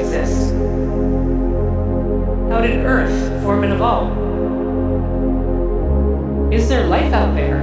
exist? How did Earth form and evolve? Is there life out there?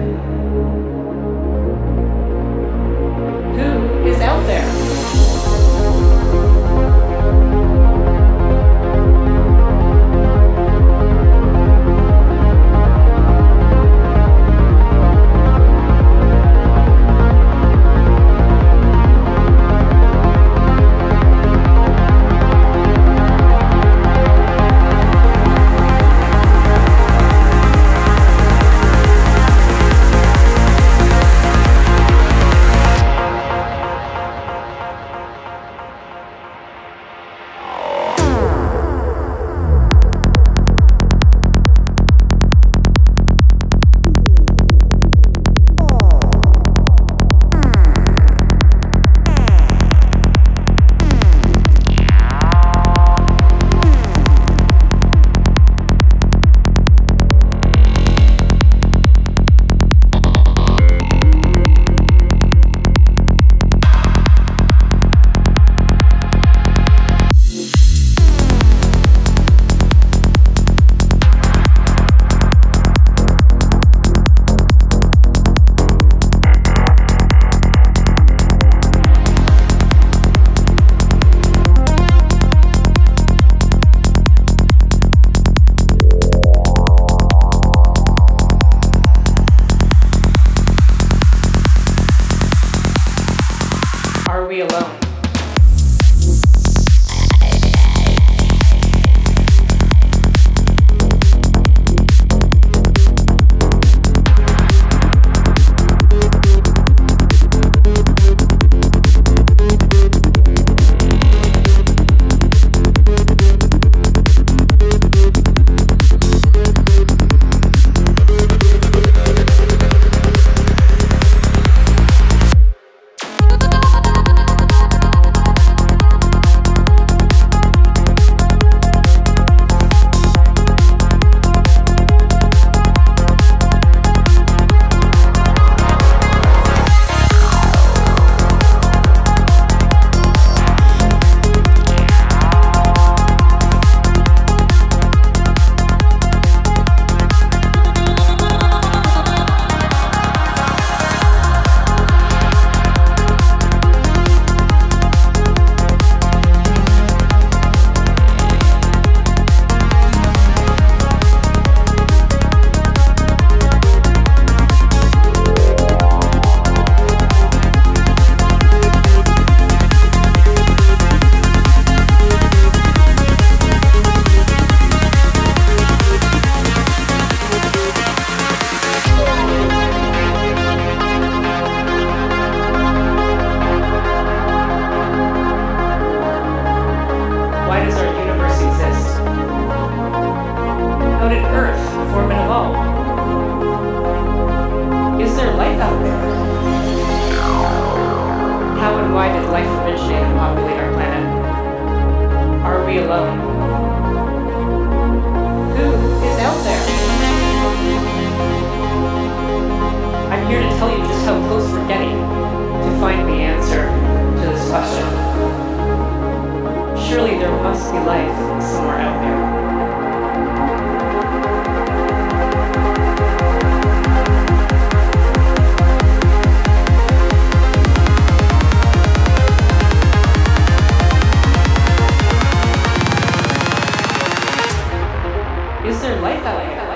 I is their life that way?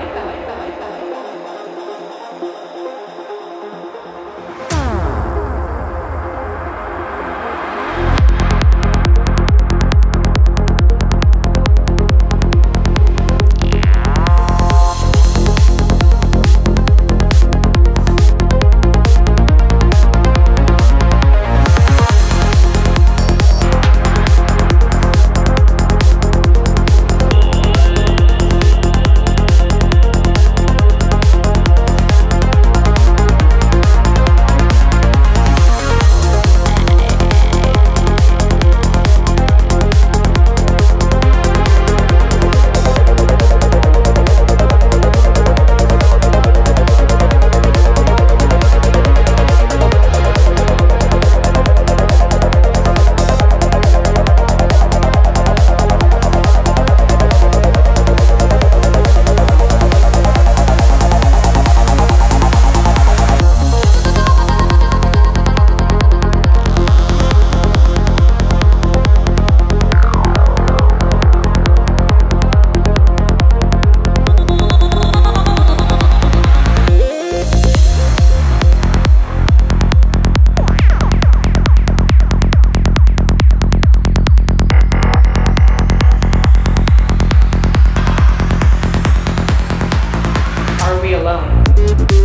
alone.